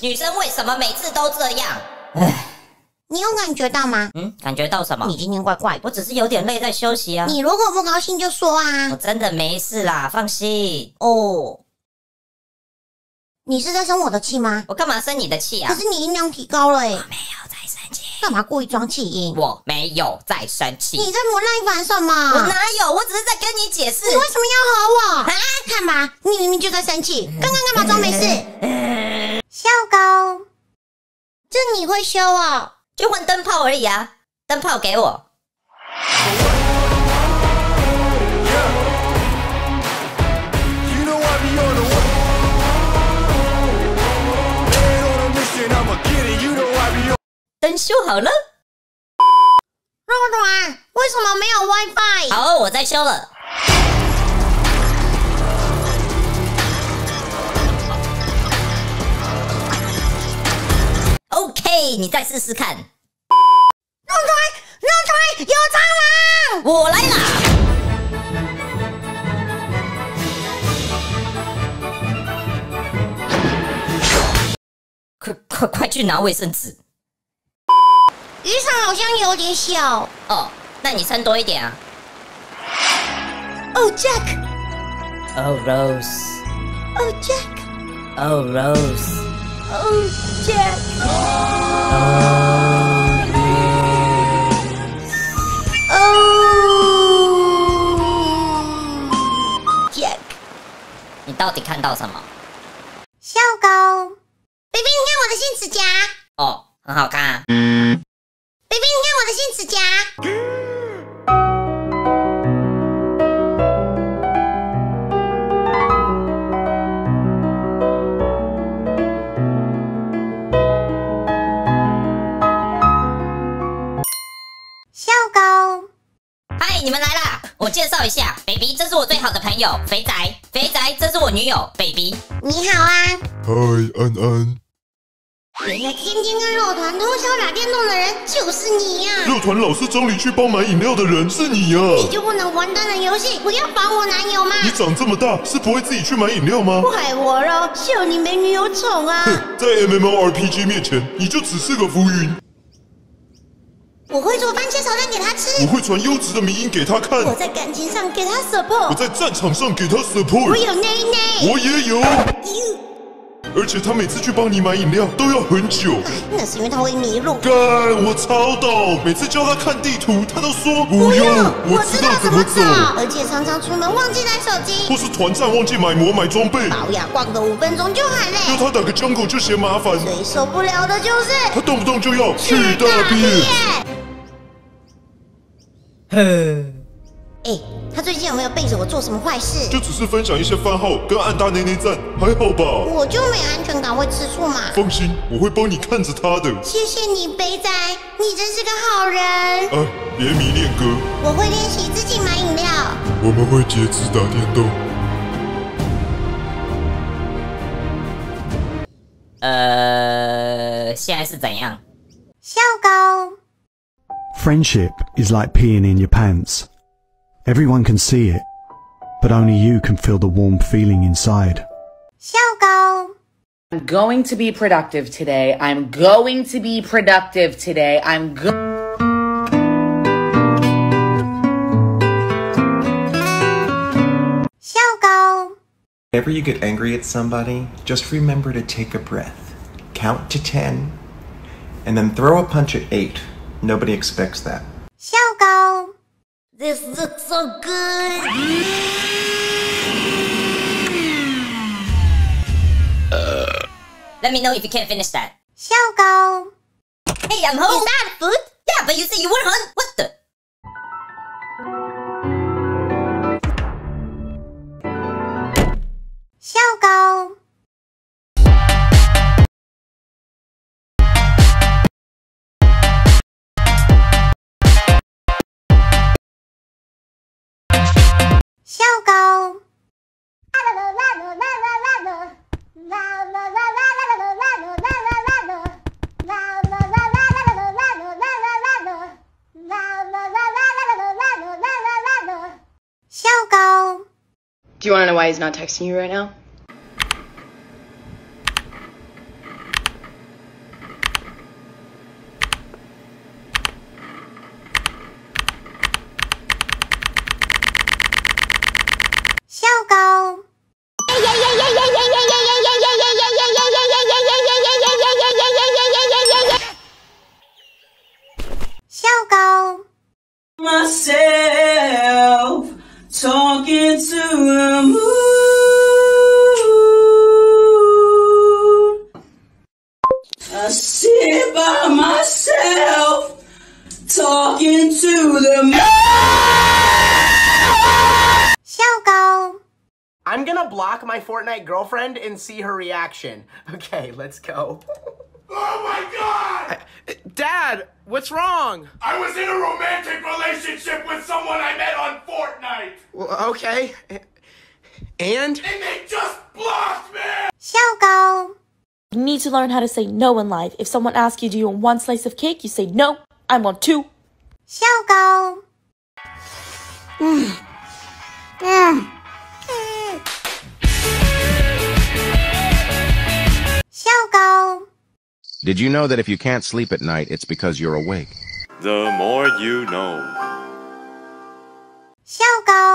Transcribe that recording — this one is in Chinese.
女生为什么每次都这样？唉，你有感觉到吗？嗯，感觉到什么你？今天怪怪的。我只是有点累，在休息啊。你如果不高兴就说啊我啊。真的没事啦，放心。哦，你是在生我的气吗？我干嘛生你的气啊可？是你音量提高了诶，没有在生气，干嘛故意装气音？我没有在生气。你在不耐烦什么我？哪有？我只是在跟你解释。你为什么要吼我？啊，看吧，你明明就在生气，刚刚干嘛装没事？高。这你会修啊？就换灯泡而已啊！灯泡给我。灯修好了。肉软，为什么没有 WiFi？好，我在修了。你再试试看。弄出来，弄出来，有蟑螂！我来啦！快快快去拿卫生纸雨伞好像有点小。哦！那你撑多一点啊。哦 Rose，哦 Rose，哦，Jack，哦，Jack。你到底看到什么？笑狗，baby，你看我的新指甲哦，很好看啊。，baby，你看我的新指甲。你们来啦！我介绍一下，baby，这是我最好的朋友肥仔，肥仔，这是我女友 baby。你好啊！嗨，安安。原来天天跟肉团通宵打电动的人就是你呀、肉团老是找你去帮买饮料的人是你呀、你就不能玩单人游戏不要防我男友吗？你长这么大是不会自己去买饮料吗？怪我喽，秀你没女友宠啊！哼，在 MMORPG 面前，你就只是个浮云。我会做番茄炒蛋给他吃我，会传优质的迷音给他看，我在感情上给他 support，我在战场上给他 support，我有内内。我也有。而且他每次去帮你买饮料都要很久。那是因为他会迷路。干，我超懂。每次叫他看地图，他都说不不用，我知道怎么走。而且常常出门忘记带手机，或是团战忘记买魔买装备，保养逛个五分钟就很要累。他打个江口就嫌麻烦，最受不了的就是他动不动就要去大便。呵，哎，他最近有没有背着我做什么坏事？就只是分享一些番号跟暗大内内赞，还好吧？我就没安全感，会吃醋嘛。放心，我会帮你看着他的。谢谢你，北仔，你真是个好人。啊，别迷恋哥，我会练习自己买饮料。我们会节制打电动。呃，现在是怎样？笑狗，Friendship is like peeing in your pants. Everyone can see it, but only you can feel the warm feeling inside. I'm going to be productive today. I'm going to be productive today. I'm going. Whenever you get angry at somebody, just remember to take a breath, count to 10, and then throw a punch at 8. Nobody expects that. Xiaogao! This looks so good! Let me know if you can't finish that. Xiaogao! Hey, I'm home! Is that food? Yeah, but you said you were hungry! 小狗。小狗， Do you want to know why he's not texting you right now? myself talking to the moon. I sit by myself talking to the moon. go I'm gonna block my Fortnite girlfriend and see her reaction. Okay, let's go. oh my god! Dad! What's wrong? I was in a romantic relationship with someone I met on Fortnite. Well, okay. And? And they just blocked me! Shoko! You need to learn how to say no in life. If someone asks you, do you want one slice of cake? You say, no, I want two. Shoko! Hmm. Hmm. Did you know that if you can't sleep at night, it's because you're awake? The more you know. 小狗。